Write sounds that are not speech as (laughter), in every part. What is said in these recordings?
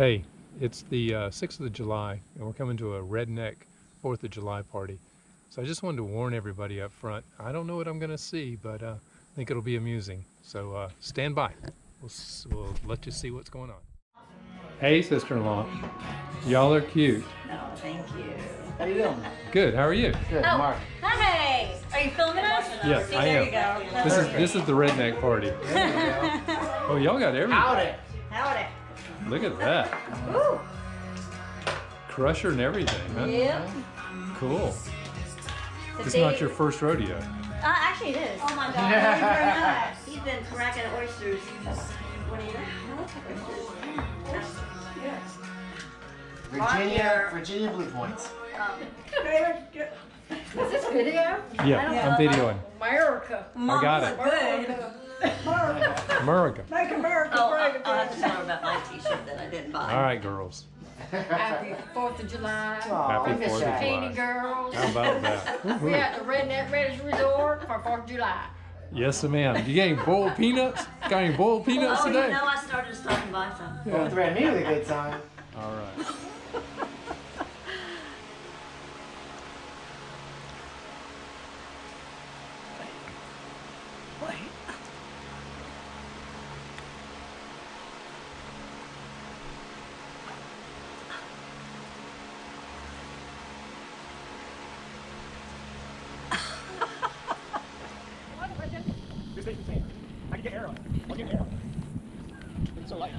Hey, it's the uh, 6th of July, and we're coming to a redneck 4th of July party. So I just wanted to warn everybody up front. I don't know what I'm going to see, but uh, I think it'll be amusing. So uh, stand by. We'll, we'll let you see what's going on. Hey, sister-in-law. Y'all are cute. No, thank you. How you doing? Good. How are you? Good, Oh, Mark. Hi! Are you filming us? Yes, See, I there am. you go. This is this is the redneck party. (laughs) Oh, y'all got everything. Howdy. Howdy. Look at that. Ooh. Crusher and everything, huh? Yep. Cool. The It's not your first rodeo. Uh, actually, it is. Oh my (laughs) God. Thank you very much. He's been cracking oysters. What do you Virginia, Virginia Blue Points. Is this video? Yeah, I'm videoing. America. I got it. Good. America. Make America Oh, great I'll, again. I'll have to tell her about my t-shirt that I didn't buy. All right, girls. Happy Fourth of July. Aw, Happy we miss Fourth of ya. Painting girls. How about that? (laughs) We at the Redneck Raiders Resort for Fourth of July. Yes, ma'am. You got any boiled peanuts? Got any boiled peanuts Oh, you today? know I started stopping by some. Well, threaten me with a good time. All right. Just take your sand. I can get air on it. I'll get air on it. It's so light.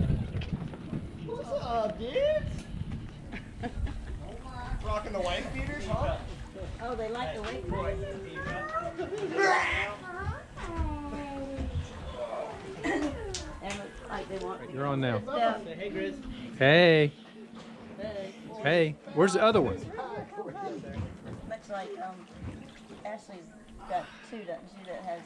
What's up, dudes? Rocking the wife beaters, huh? Oh, they like the wait for it. Like they want You're on now. Say hey, Grizz. Hey. Hey. Where's the other one? Looks like um, Ashley's got two, doesn't she, that has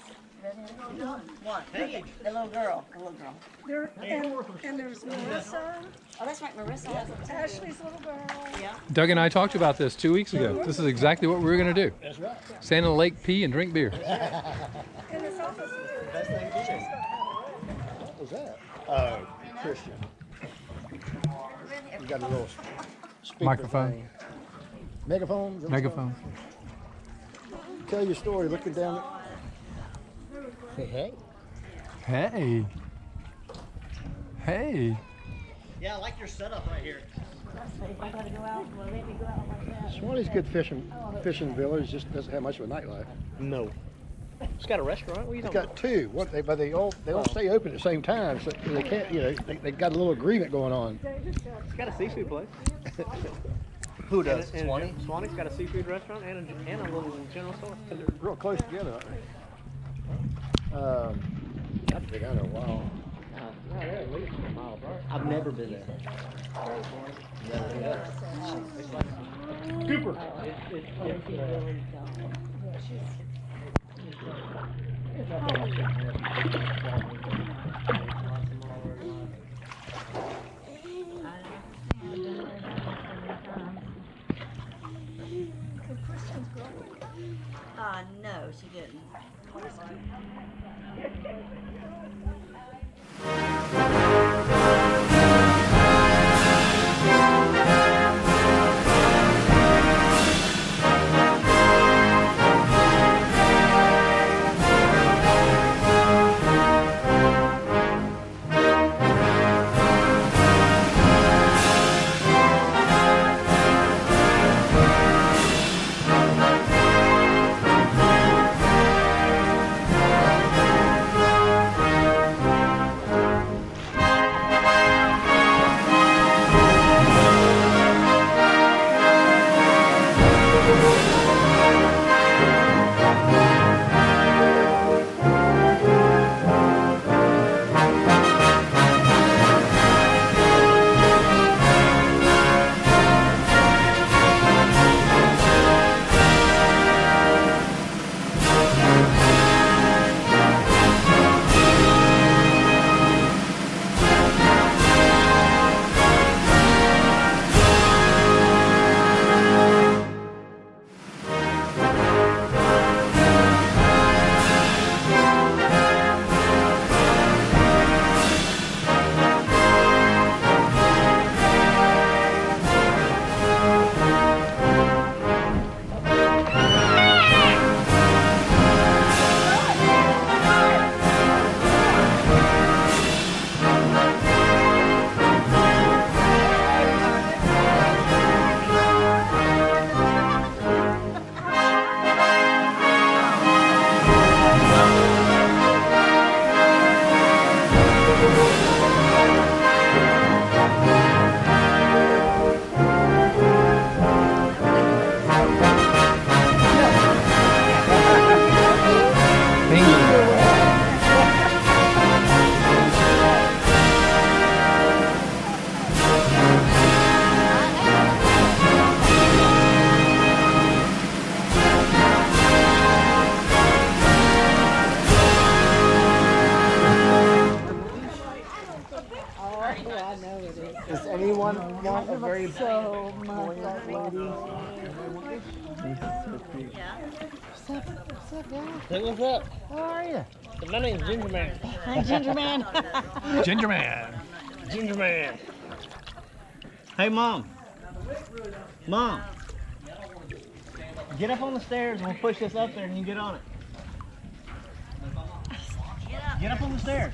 red. Hey. The little girl, the little girl. There, and, and there's Melissa, Oh, that's right, Marissa has it too. Ashley's little girl. Yeah. Doug and I talked about this two weeks ago. This is exactly what we were going to do. That's right. Stand in the lake, pee, and drink beer. And it's also Best thing to do. What was that? Oh, Christian. You got a little speaker Microphone. thing. Megaphone? Is that what it's Megaphone. Tell your story looking down it. Hey, hey. Hey. Hey. Yeah, I like your setup right here. If I gotta go out, well, let me go out like that. Swanee's good fishing fishing village, just doesn't have much of a nightlife. No. It's got a restaurant. What are you It's talking got two. What they but they all they all oh. stay open at the same time, so they can't you know they, they got a little agreement going on. It's got a seafood place. (laughs) Who does? and Swanee? Swanee's got a seafood restaurant and a, and a little general store. They're real close together, aren't they? Um, I've been down there a while. No, they're at least a mile apart. I've never been there. Cooper. It's, it's, it's, Uh, no, she didn't. Hey, what's up? How are you? My name's Ginger Man. Hi, Ginger Man. (laughs) Ginger Man. Ginger Man. Hey, mom. Mom. Get up on the stairs and we'll push this up there and you get on it. Get up on the stairs.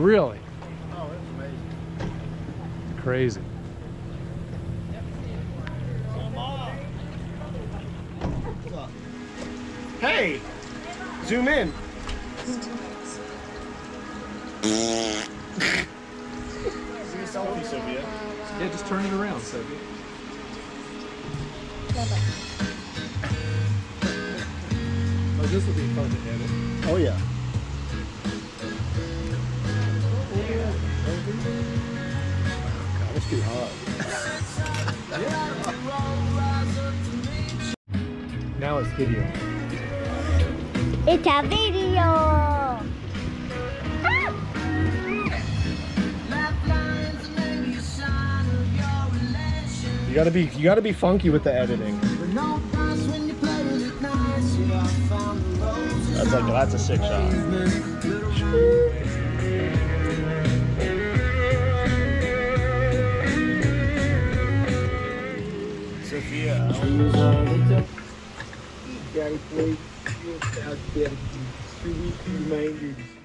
Really? Oh, it's amazing. Crazy. Hey, zoom in. Selfie, Sophia. Yeah, just turn it around, Sophie. Oh, this will be fun to edit. Oh yeah. Too hot. (laughs) Now it's video. It's a video. You gotta be you gotta be funky with the editing. That's like that's a sick shot. Daddy, please. You're out there. Sweet reminders.